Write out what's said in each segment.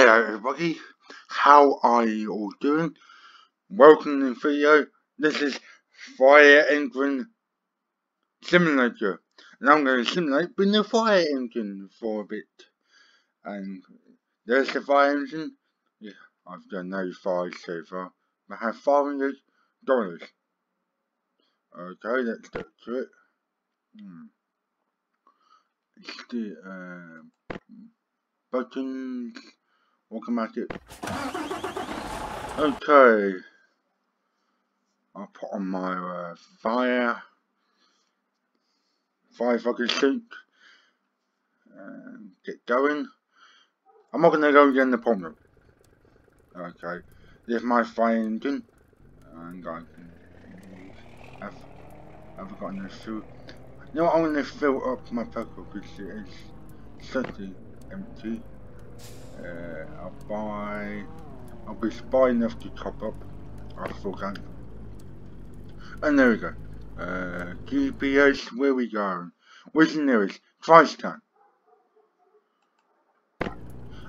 Hello everybody, how are you all doing? Welcome to the video, this is Fire Engine Simulator. And I'm going to simulate being a fire engine for a bit. And there's the fire engine, yeah, I've done no fires so far, I have $500 okay, let's get to it. Hmm. the uh, buttons automatic. Okay. I'll put on my uh, fire firefighter suit and get going. I'm not gonna go again the problem. Okay. There's my fire engine and I can have I've got enough fuel. You know what, I'm gonna fill up my petrol because it is suddenly empty. I'll buy... I'll be spy enough to top up. I forgot. And there we go. Uh, GPS, where we going? Where's the nearest? Christtown.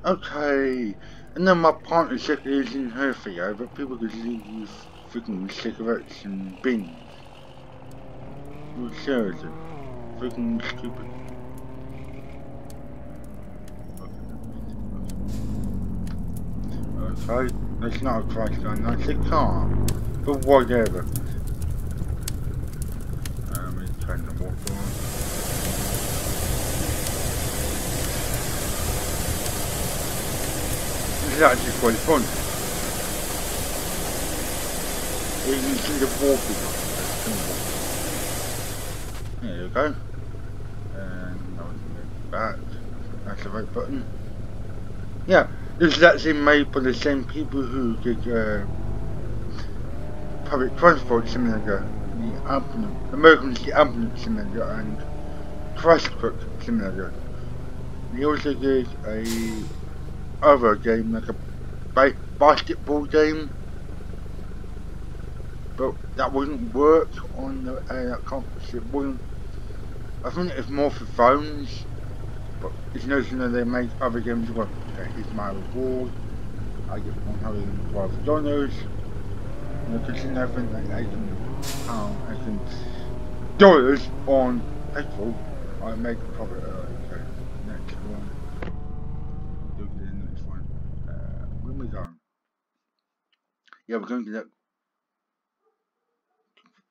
Okay. And then my partnership is in her video, but people can see you freaking cigarettes and bins. Seriously. Freaking stupid. Okay, that's not a crash gun, that's a car. But whatever. Let me turn the water on. Is actually quite fun. You can see the water. There you go. And can go back. That's the right button. Yeah. This is actually made by the same people who did uh, public transport simulator, the ambulance, emergency ambulance simulator, and crash simulator. He also did a other game like a ba basketball game, but that wouldn't work on the uh, campus. It wouldn't. I think it's more for phones, but it's noticing that they make other games work. Okay, here's my reward. I get $112. And I can everything like 800 pounds, 800 dollars on petrol. I make a profit. Uh, okay, next one. Do the next one. Uh, when we going? Yeah, we're going to that.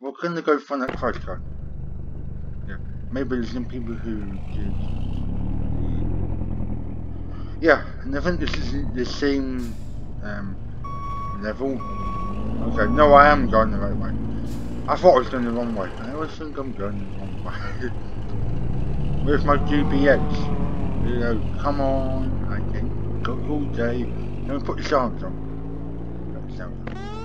We're going to go find that crash card. Yeah, maybe there's some people who did yeah, and I think this is the same um, level. Okay, no, I am going the right way. I thought I was going the wrong way. I always think I'm going the wrong way. Where's my GPS? You know, come on, I can go all day. Don't put the sounds on. Put the sounds on.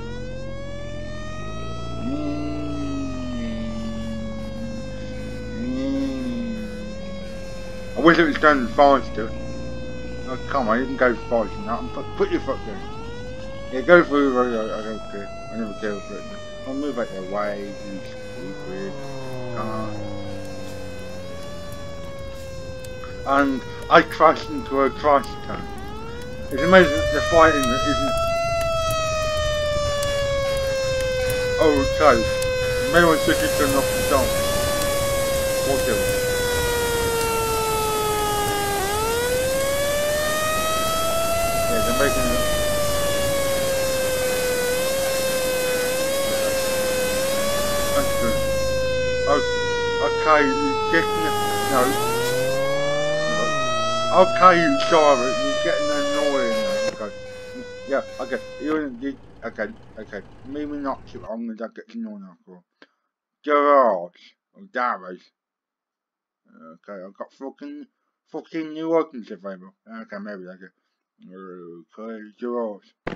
I wish it was going faster. Oh, come on, you can go fast enough. Put, put your foot down. Yeah, go through. I, I don't care. I never care for it. I'll move out the way. You stupid. Come on. And I crashed into a crash tank. It's amazing the fighting that isn't... Oh, okay. Maybe I should just turn off the dog. Whatever. Oh, okay, you're getting no. Okay, sorry, you're getting annoying. Okay. Yeah, okay. You, you okay, okay. Maybe not too long as that gets annoying after all. Garage or garage. Okay, I've got fucking fucking new items available. Okay, maybe. Okay, yours. I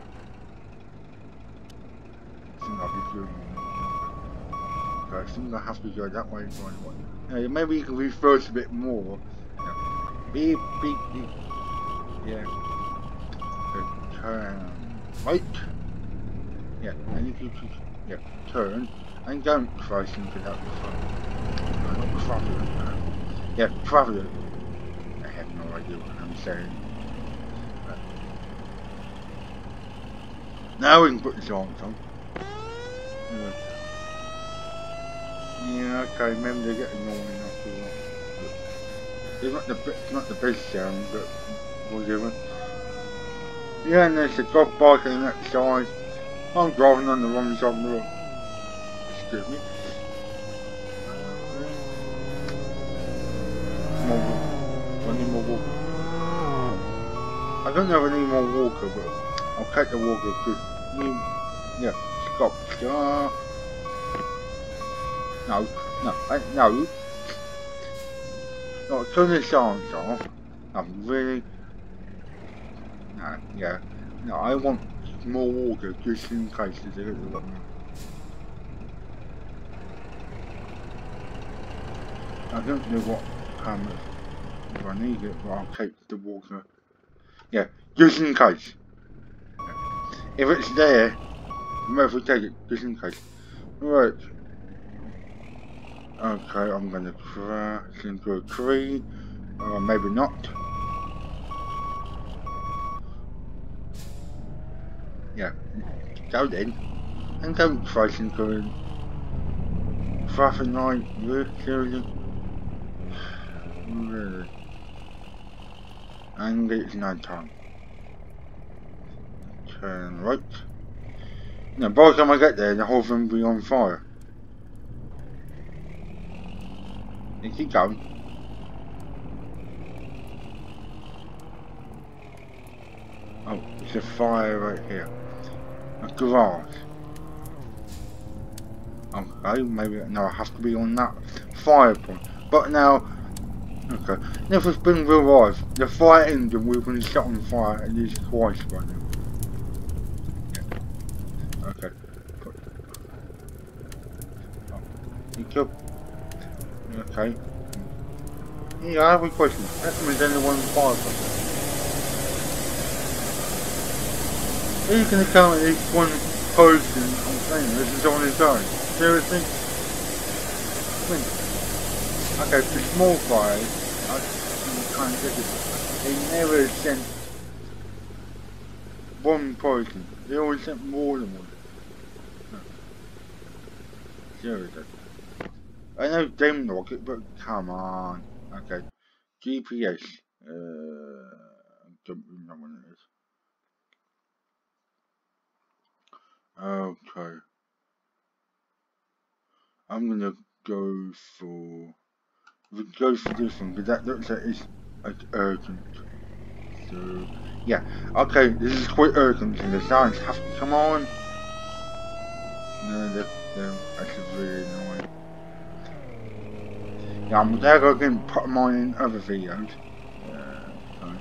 think I'll be good. Okay, I think I have to go that way. Yeah, maybe you can reverse a bit more. Yeah. Beep, beep, beep. Yeah. Turn right. Yeah, and you can, yeah, turn and don't crash into that front. No, not travel. Yeah, travel. I have no idea what I'm saying. Now we can put the giants on. Yeah. Okay, maybe they're getting annoying after that. It's not the it's not the best sound, but whatever. Yeah, and there's a golf bike on side. I'm driving on the wrong side of the road. Excuse me. More, I need more walker. I don't I need more walker, but I'll take the walker because you, yeah, stop. No, no, I, no. Turn the off. I'm really, yeah, no, I want more water just in case I don't know what much if I need it, but I'll take the water. Yeah, just in case. If it's there, I might as well take it just in case. Right. Okay, I'm gonna crash into a tree. Or maybe not. Yeah. Go then. And don't crash into a traffic light. Really? Really? And it's night time. Turn right. Now, by the time I get there, the whole thing will be on fire. And keep going. Oh, there's a fire right here. A garage. Okay, maybe, no, I have to be on that fire point. But now, okay, it's been revived, the fire engine will be set on fire at least twice by now. Yeah. Okay. Oh, you could Okay. Yeah, I have a question. How come there's only one fire Are you can to count at least one person on saying This is on his own. Seriously? Mean, okay, for small fires, I of get it. They never sent one person. They always sent more than one. Seriously. I know Demon Rocket, but come on. Okay. GPS. Uh, I don't really know what it is. Okay. I'm gonna go for. We go for this one because that looks like it's like urgent. So yeah. Okay, this is quite urgent, and the signs have to come on. No, that, that actually really annoying. Yeah, I'm glad I can put mine in other videos. Uh,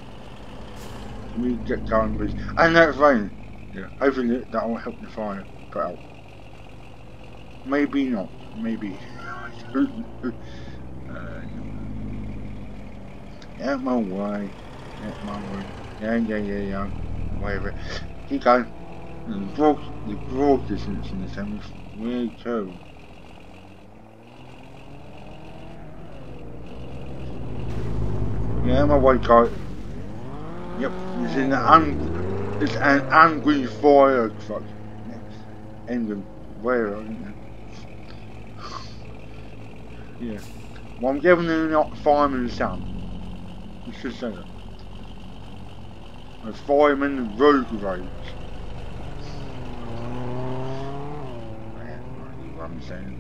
Let me get down please. And that's raining. Yeah, hopefully that will help the fire put out. Maybe not. Maybe. uh, yeah, my way. Yeah, my way. Yeah, yeah, yeah, yeah. Whatever. Keep going. The broad, the broad distance in the same way too. Yeah, my white car. Yep, it's an it's an angry fire truck. Engine, where? Yeah. Well, I'm giving it not fireman son. You should say that. A fireman road rage. I'm saying.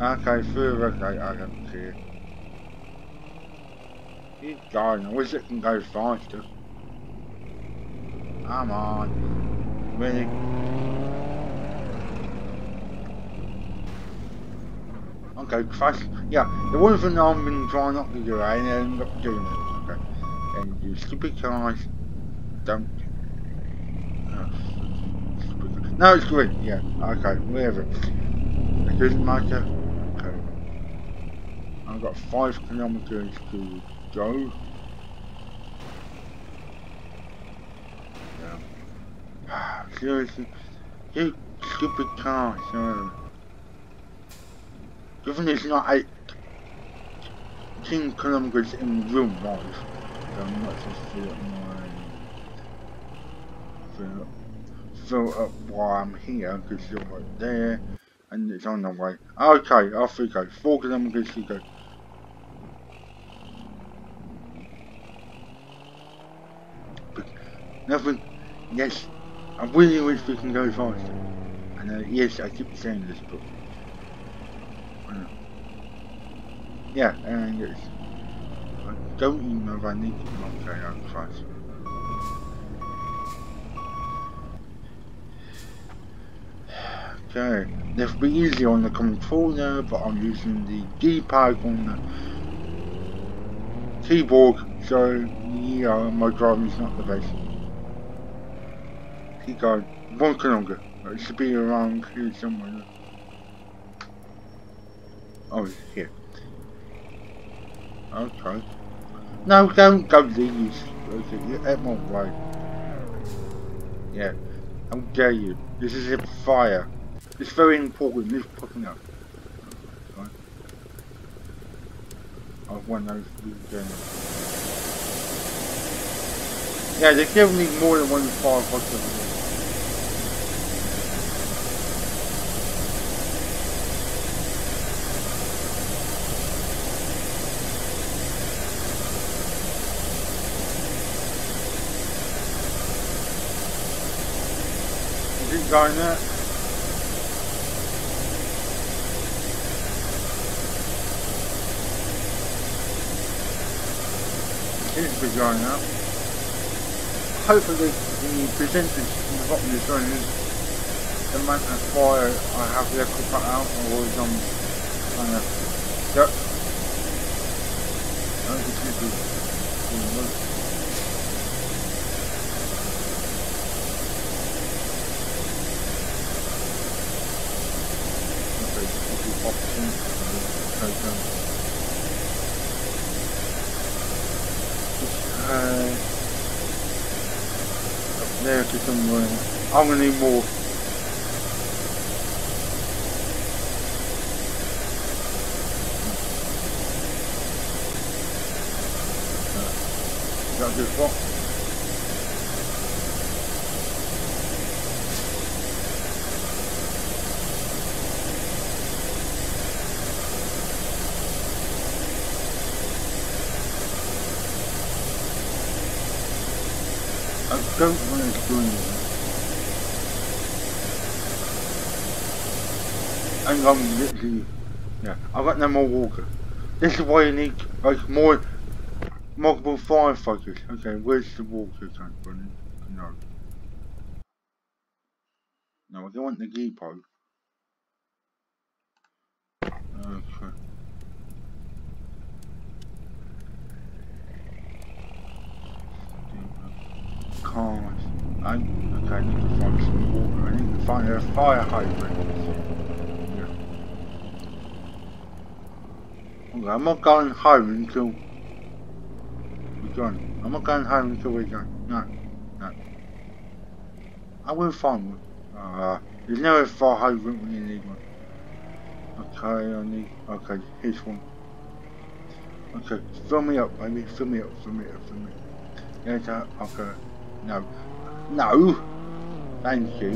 Okay, further, okay, I don't care. Keep going. I wish it can go faster. Come on. Really? Okay, fast. Yeah, the one thing I've been trying not to do, I end up doing it. Okay. And you stupid cars don't. No, it's good. Yeah, okay, whatever. It doesn't matter. Okay. I've got five kilometers to go. Yeah. Seriously, you stupid car, sir. Given it's not 18 kilometers in real life, I'm not just feel my fill up while I'm here because you're right there and it's on the way. Okay, off we go. Four kilometers to go. But nothing. Yes, I really wish we can go faster. And uh, yes, I keep saying this, but yeah, and I don't even know if I need to. Okay, I'm fast. Okay, this will be easy on the controller, but I'm using the D-pad on the keyboard, so yeah, my driving's not the best. Keep going, one kilometer, it should be around here somewhere. Oh, it's here. Okay. No, don't go these. Okay, you're at my way. Yeah. How dare you? This is a fire. It's very important, this popping up. I've won those games. Yeah, there's definitely more than one fire Is there? It is going up. Hopefully the percentage in the bottom of the screen is the amount of fire I have left to cut out or is on kind of stuck. I think it should be doing well. Okay, Uh, up there to somewhere. I'm gonna need more. Good spot? I don't want to do anything. And I'm literally, yeah, I've got no more walker. This is why you need like more, multiple firefighters. Okay, where's the walker tank Brennan? No. No, I don't want the depot. Okay. Cars. I, okay, I need to find some water. I need to find a fire hydrant. Yeah. Okay, I'm not going home until we're done. I'm not going home until we're done. No, no. I will find one. Uh, there's no fire hydrant when you need one. Okay, I need. Okay, here's one. Okay, fill me up, baby. Fill me up, fill me up, fill me up. Yeah, okay. No. No! Thank you.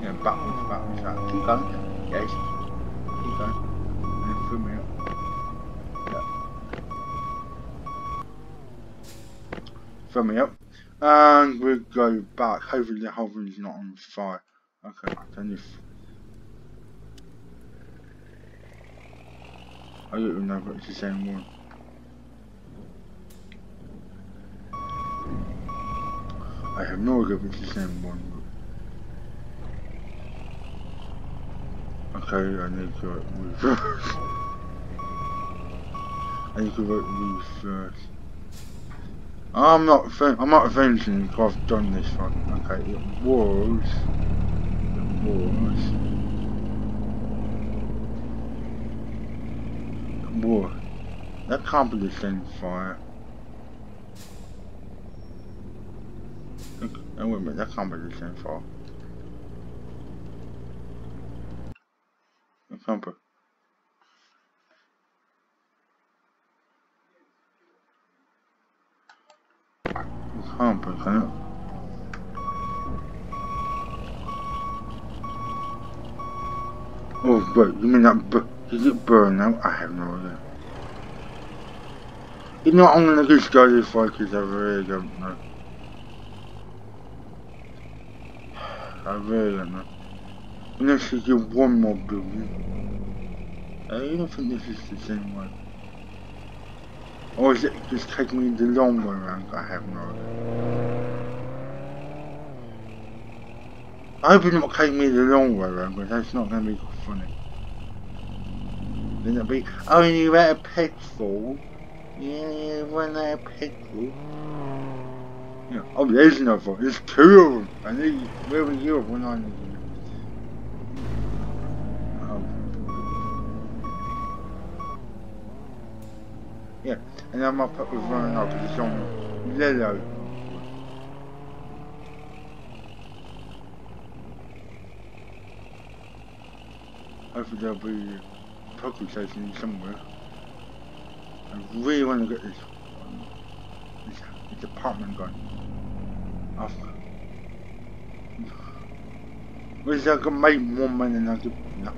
Yeah, backwards, backwards, backwards. Keep going. Yes. Keep going. And fill me up. Yeah. Fill me up. And we'll go back. Hopefully the whole room's not on fire. Okay, then if I don't even know if it's the same one. I have no the same one. Okay, I need to reverse. I need to reverse. I'm not fin I'm not finishing because I've done this one. Okay, it was it was Boy, that can't be the same fire. Oh, wait a minute, that can't be the same file. It can. It? Oh, but you mean that burn? Is it burn out? I have no idea. You know I'm gonna just this far because I really don't know. I really don't know. Unless you give one more building. I don't think this is the same one. Or is it just taking me the long way around? I have no idea. I hope it's not taking me the long way around because that's not going to be funny. Then it'll be, oh, and you out of petrol. Yeah, run out of petrol. Yeah. Oh, there's another. There's two of them. I need, where were you when I need you? Oh. Yeah, and then my pup was running up because it's on yellow. Hopefully there'll be a petrol station somewhere. I really want to get this, um, this, this apartment going. I've, Wish I could make more money than I could. No.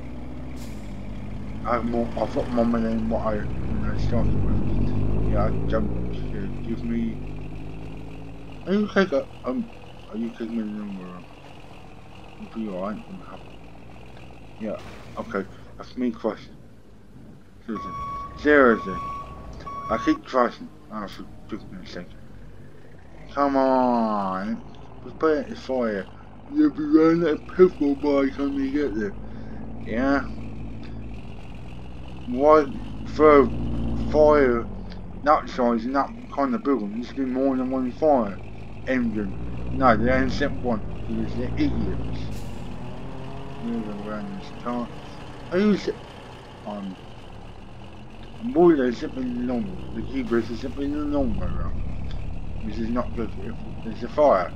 I have more. I've got more money than what I when I started with. Yeah, I jumped. Here, give me. Are you taking? Um, are you taking me the number? You'll be alright. Yeah. Okay. That's me question. Seriously. Seriously. I keep trusting. Oh, for goodness sake. Come on. Let's put it in fire. You'll be running of petrol by the time you get there. Yeah? What for fire that size and that kind of building? There should be more than one fire engine. No, they only sent one because they're idiots. Moving around this car. I use. Um, more than simply normal. The keyboard is simply the normal. This is not good there's a fire.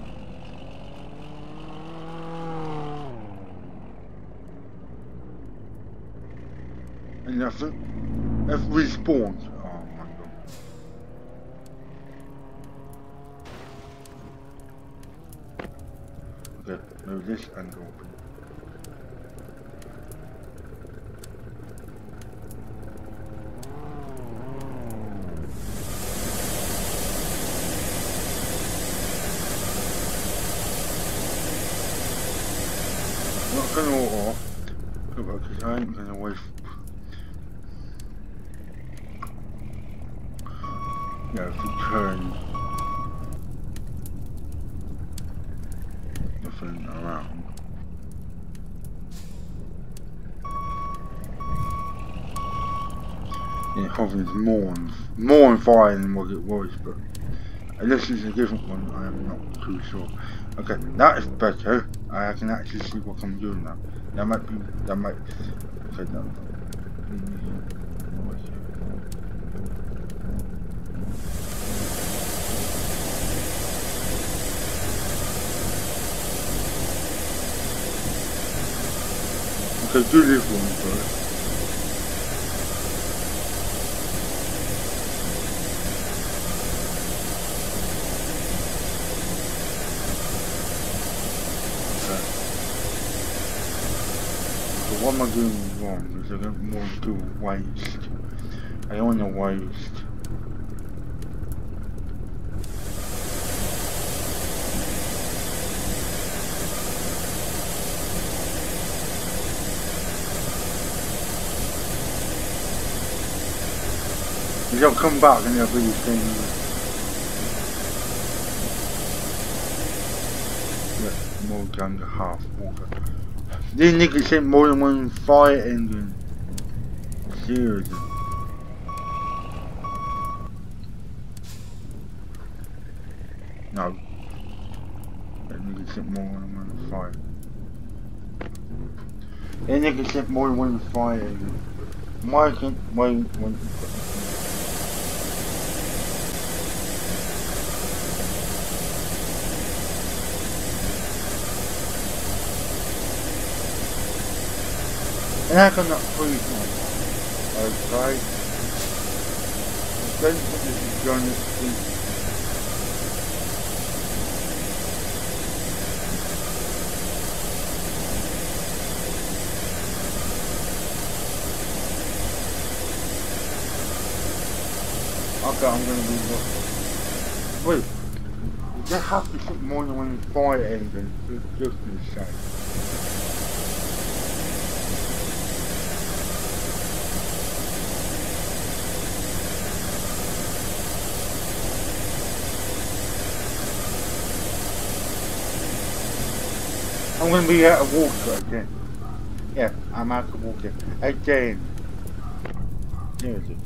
And nothing. I've respawned. Oh my god. Okay, move this and open. not gonna auto off because I ain't gonna waste yeah if you turn nothing around hovers more on fire than what it was but unless it's a different one I am not too sure okay that is better I can actually see what I'm doing now. That might be, that might, okay, no. Okay, do this one first. What am I doing wrong? Because I don't want to waste. I don't want to waste. They'll come back and they'll be saying, yeah, more than half water. This nigga sent more than one fire engine. Seriously. No. That nigga sent more than one fire. That nigga sent more than one fire engine. Why can't, why, How come that food Okay. Don't put this in Jonas, please. Okay, I'm gonna do this. Wait, you just have to put more than one fire engine, just insane. I'm gonna be out of water again. Yeah, I'm out of water again. Seriously.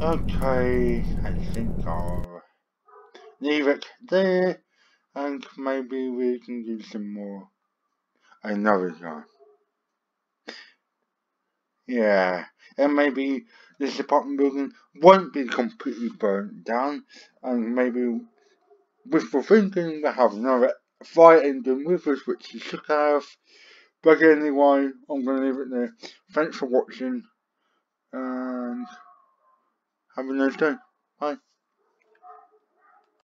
Okay, I think I'll leave it there and maybe we can do some more another time. Yeah, and maybe this apartment building won't be completely burnt down and maybe with the thinking we have another fire engine with us which you should have. But anyway, I'm going to leave it there. Thanks for watching and have a nice day.